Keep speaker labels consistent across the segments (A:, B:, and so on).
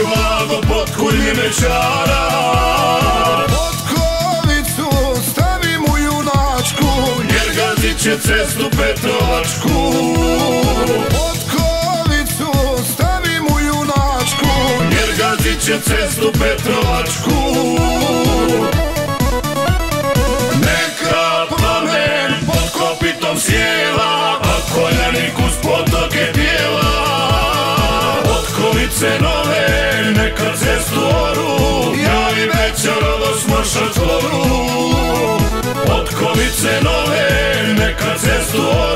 A: šlagu potku i mečara
B: Potkovicu stavi mu junačku
A: Jer gazit će cestu Petrovačku.
B: Potkovicu stavi mu junačku
A: Jer gazit će cestu Petrovačku. Cristo.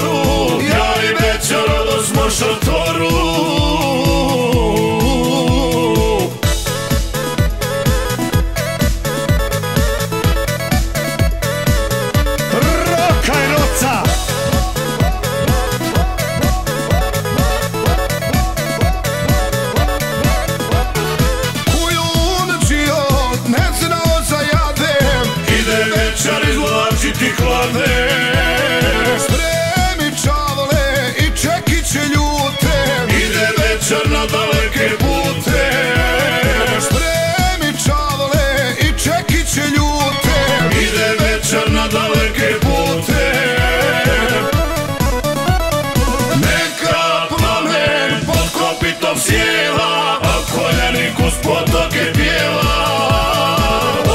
A: uz potoke pjeva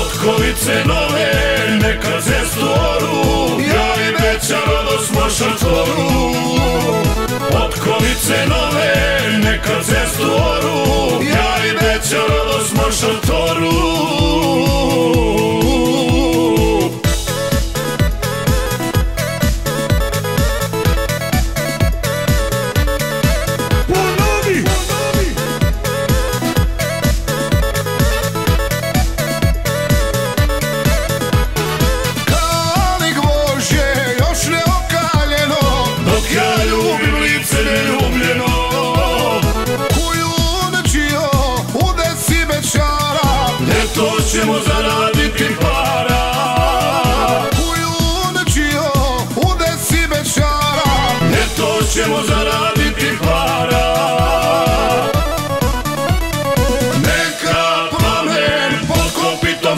A: Otkovice nove, neka se stvoru Ja i veća radost naša tvoru. Otkovice nove, neka se stvoru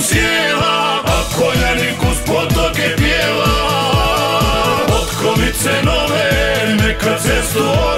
A: sjela, a koljanik uz potoke od Potkovice nove, neka cestu